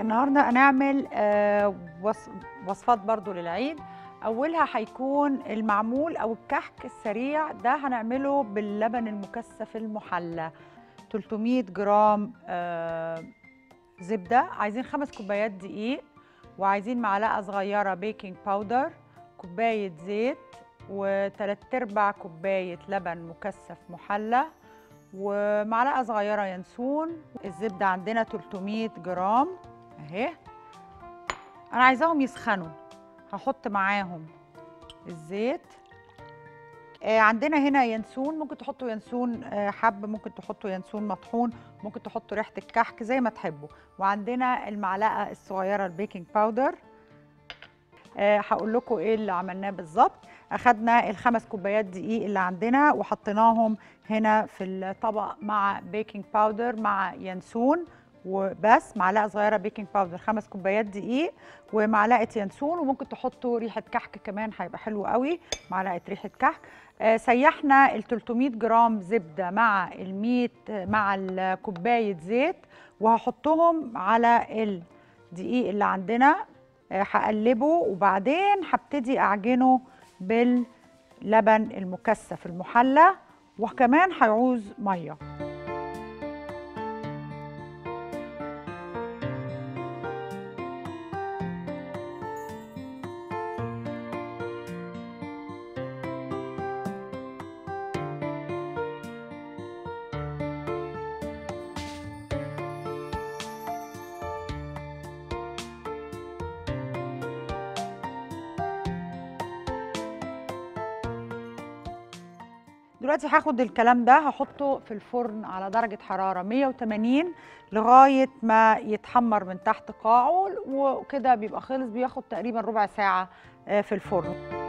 النهارده هنعمل آه، وص- وصفات برضو للعيد. أولها هيكون المعمول أو الكحك السريع ده هنعمله باللبن المكثف المحلى. 300 جرام آه، زبدة. عايزين خمس كوبايات دقيق وعايزين معلقة صغيرة baking powder كوباية زيت وتلات أرباع كوباية لبن مكثف محلى ومعلقة صغيرة ينسون. الزبدة عندنا 300 جرام. اهي. أنا عايزاهم يسخنوا. هحط معاهم الزيت. آه عندنا هنا ينسون. ممكن تحطوا ينسون آه حب ممكن تحطوا ينسون مطحون ممكن تحطوا ريحة الكحك زي ما تحبوا. وعندنا المعلقة الصغيرة ال baking powder. آه هقول لكم إيه اللي عملناه بالظبط. أخدنا الخمس كوبايات دقيق اللي عندنا وحطيناهم هنا في الطبق مع baking powder مع ينسون. وبس معلقة صغيرة baking powder خمس كوبايات دقيق ومعلقة ينسون وممكن تحطوا ريحة كحك كمان هيبقى حلو قوي معلقة ريحة كحك. آه سيحنا ال 300 جرام زبدة مع ال 100 مع الكوبايه زيت وهحطهم على الدقيق اللي عندنا. آه هقلبه وبعدين هبتدي أعجنه باللبن المكثف المحلى وكمان هيعوز مية. دلوقتي هاخد الكلام ده هحطه في الفرن على درجة حرارة 180 لغاية ما يتحمر من تحت قاعه وكده بيبقى خلص بياخد تقريبا ربع ساعة آه، في الفرن.